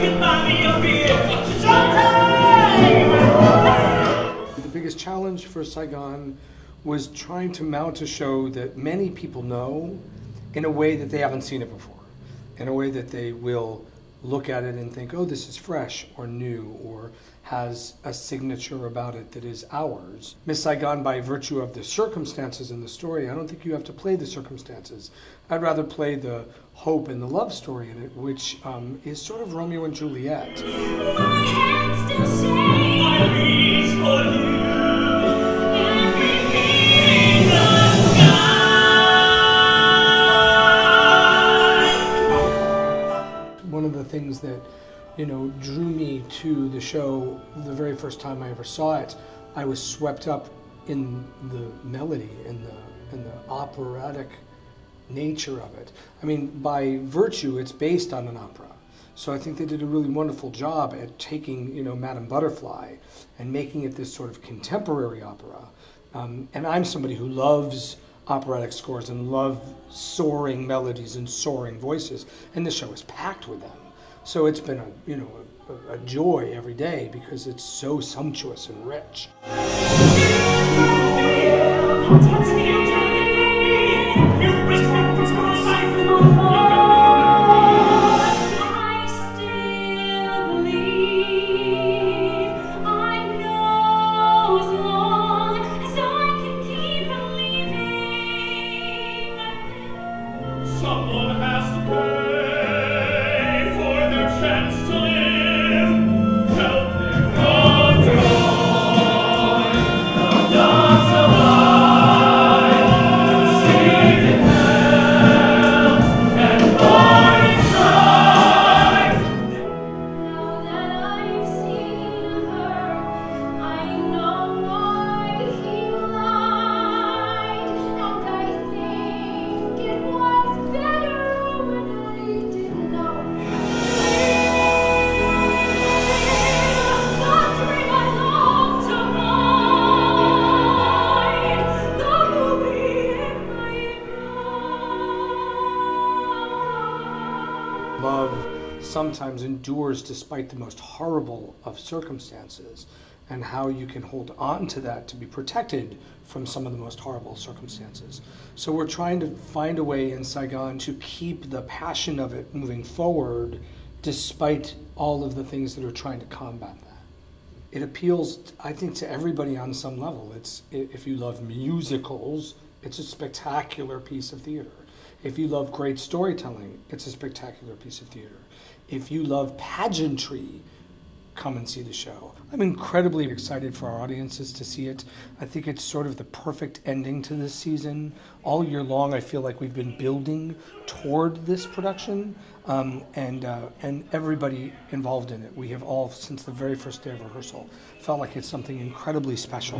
The biggest challenge for Saigon was trying to mount a show that many people know in a way that they haven't seen it before, in a way that they will look at it and think, oh, this is fresh or new or has a signature about it that is ours. Miss Saigon, by virtue of the circumstances in the story, I don't think you have to play the circumstances. I'd rather play the hope and the love story in it, which um, is sort of Romeo and Juliet. Things that you know drew me to the show the very first time I ever saw it, I was swept up in the melody and the and the operatic nature of it. I mean, by virtue, it's based on an opera. So I think they did a really wonderful job at taking, you know, Madame Butterfly and making it this sort of contemporary opera. Um, and I'm somebody who loves operatic scores and love soaring melodies and soaring voices, and this show is packed with them. So it's been a, you know, a, a joy every day because it's so sumptuous and rich. Love sometimes endures despite the most horrible of circumstances, and how you can hold on to that to be protected from some of the most horrible circumstances. So we're trying to find a way in Saigon to keep the passion of it moving forward despite all of the things that are trying to combat that. It appeals, I think, to everybody on some level. It's if you love musicals, it's a spectacular piece of theater. If you love great storytelling, it's a spectacular piece of theater. If you love pageantry, come and see the show. I'm incredibly excited for our audiences to see it. I think it's sort of the perfect ending to this season. All year long, I feel like we've been building toward this production, um, and uh, and everybody involved in it. We have all, since the very first day of rehearsal, felt like it's something incredibly special.